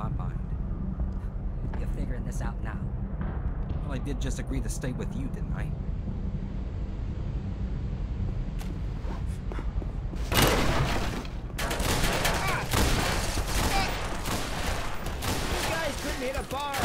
my mind. You're figuring this out now. Well, I did just agree to stay with you, didn't I? You guys couldn't hit a bar.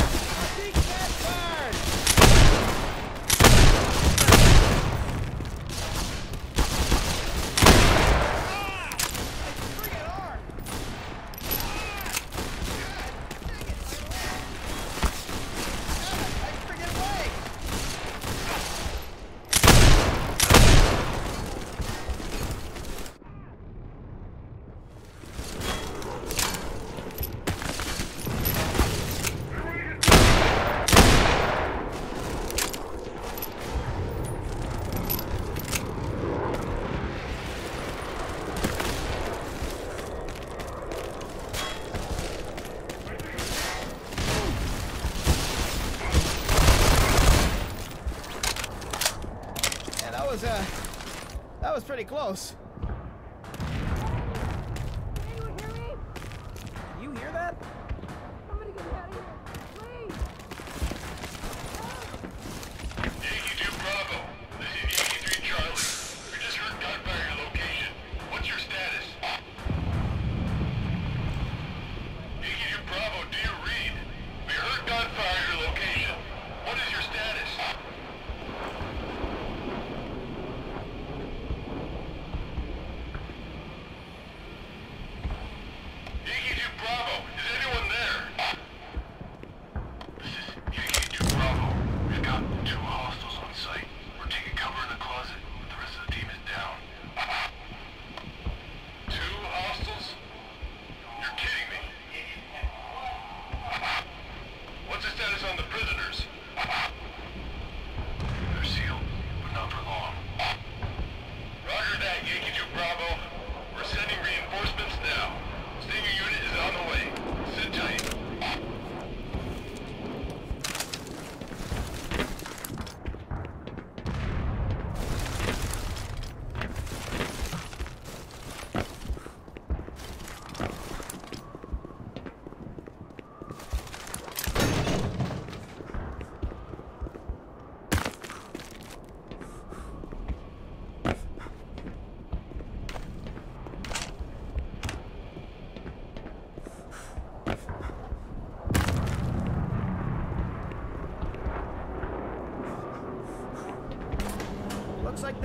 That was pretty close. Anyone hear me? You hear that? Somebody get me out of here.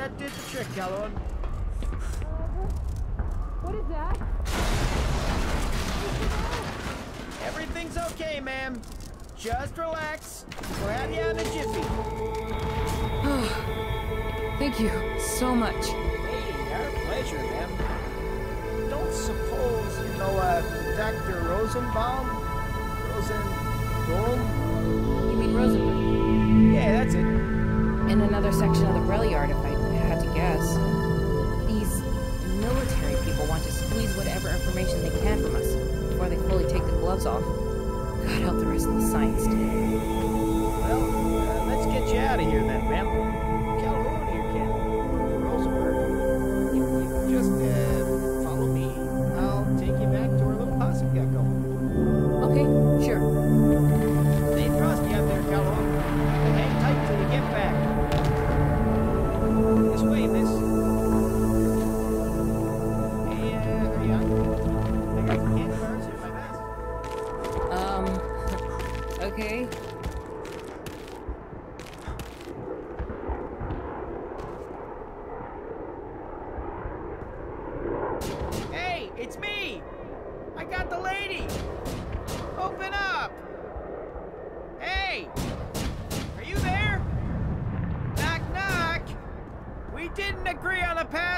That did the trick, Calhoun. What is that? Everything's okay, ma'am. Just relax. We'll have you in a jiffy. Thank you so much. Hey, our pleasure, ma'am. Don't suppose you know uh, Dr. Rosenbaum? Rosenbaum? You mean Rosenberg? Yeah, that's it. In another section of the rail yard, if I had to guess. These military people want to squeeze whatever information they can from us before they fully take the gloves off. God help the rest of the science team. Well, uh, let's get you out of here then, ma'am.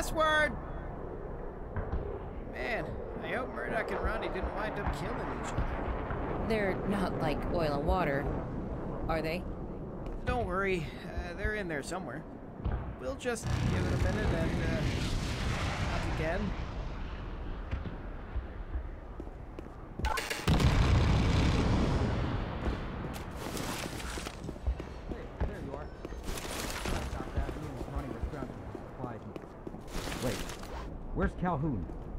Password! Man, I hope Murdoch and Ronnie didn't wind up killing each other. They're not like oil and water, are they? Don't worry, uh, they're in there somewhere. We'll just give it a minute and, uh, not again. Calhoun.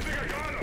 I think I got him!